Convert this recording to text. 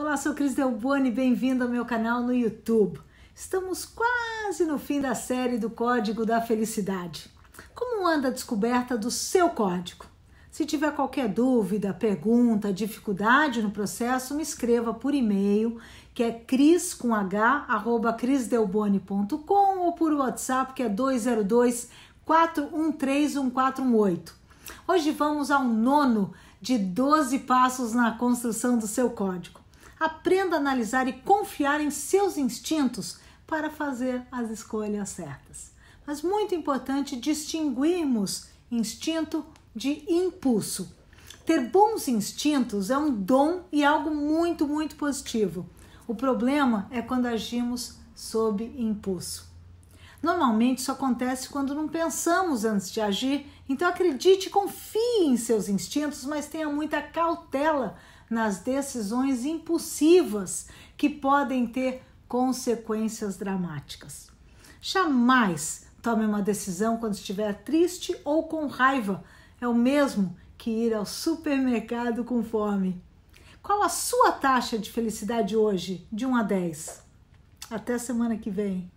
Olá, sou Cris Delboni, bem-vindo ao meu canal no YouTube. Estamos quase no fim da série do Código da Felicidade. Como anda a descoberta do seu código? Se tiver qualquer dúvida, pergunta, dificuldade no processo, me escreva por e-mail, que é cris com h, arroba crisdelboni.com ou por WhatsApp, que é 202 413 1418. Hoje vamos ao nono de 12 passos na construção do seu código. Aprenda a analisar e confiar em seus instintos para fazer as escolhas certas. Mas muito importante distinguirmos instinto de impulso. Ter bons instintos é um dom e algo muito, muito positivo. O problema é quando agimos sob impulso. Normalmente isso acontece quando não pensamos antes de agir, então acredite, confie em seus instintos, mas tenha muita cautela nas decisões impulsivas que podem ter consequências dramáticas. Jamais tome uma decisão quando estiver triste ou com raiva. É o mesmo que ir ao supermercado com fome. Qual a sua taxa de felicidade hoje, de 1 a 10? Até semana que vem.